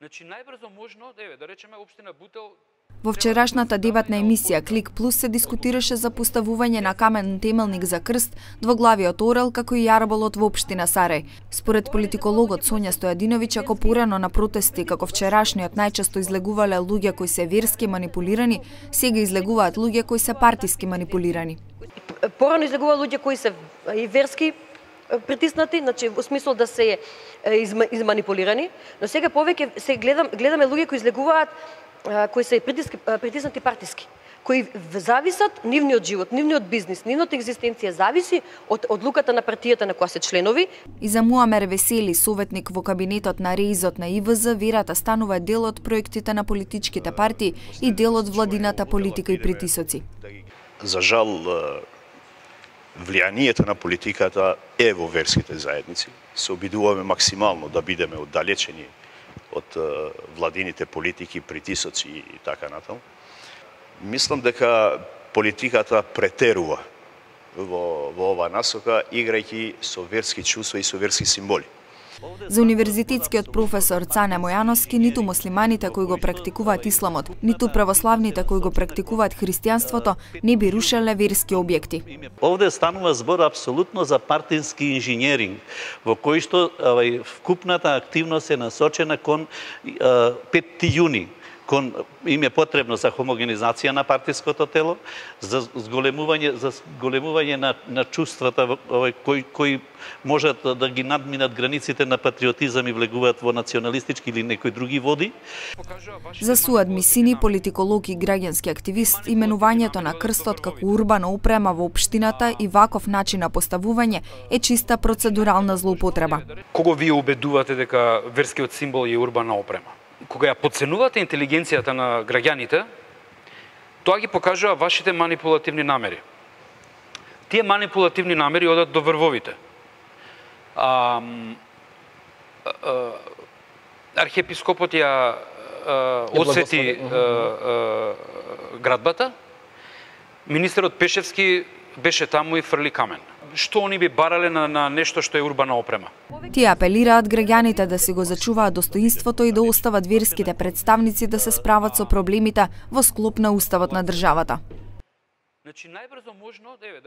Значи најбрзо можно, еве, да речеме општина Бутел Во вчерашната дебатна емисија Клик Плюс се дискутираше за поставување на камен темелник за крст двоглавиот орел како и јарболот во општина Сарај. Според политикологот Сонја Стојадиновиќ, ако порано на протести како вчерашниот најчесто излегувале луѓе кои се верски манипулирани, сега излегуваат луѓе кои се партиски манипулирани. Порано излегува луѓе кои се и верски притиснати, значи во смисол да се изманипулирани, но сега повеќе се гледам, гледаме луѓе кои излегуваат кои се притиски, притиснати партиски кои зависат нивниот живот, нивниот бизнис, нивната екзистенција зависи од одлуката на партијата на која се членови. И за Муамер Весели, советник во кабинетот на Реизот на ИВЗ, верата станува дел од проектите на политичките партии и дел од владината политика и притисоци. За жал, влијанието на политиката е во верските заедници. Се обидуваме максимално да бидеме оддалечени од владините политики, притисоци и така натаму. Мислам дека политиката претерува во, во оваа насока, играјќи со верски чувства и со верски символи. За универзитетскиот професор Цане Мојановски, ниту муслиманите кои го практикуваат исламот, ниту православните кои го практикуваат христијанството, не би рушеле верски објекти. Овде станува збор апсолутно за партински инженеринг, во кој што вкупната активност е насочена кон 5 јуни, кон им е потребно за хомогенизација на партиското тело, за зголемување за зголемување на на чувствата овој кои кои можат да ги надминат границите на патриотизам и влегуваат во националистички или некои други води. За Суад Мисини, политиколог и граѓански активист, именувањето на крстот како урбана опрема во општината и ваков начин на поставување е чиста процедурална злоупотреба. Кого вие убедувате дека верскиот символ е урбана опрема? Кога ја подценувате интелигенцијата на граѓаните, тоа ги покажува вашите манипулативни намери. Тие манипулативни намери одат до врвовите. А, а, архиепископот ја освети градбата, министерот Пешевски беше таму и фрли камен што они би барале на, на нешто што е урбана опрема. Тие апелираат граѓаните да си го зачуваат достоинството и да остават верските представници да се справат со проблемите во склоп на уставот на државата. Значи најбрзо можно, еве,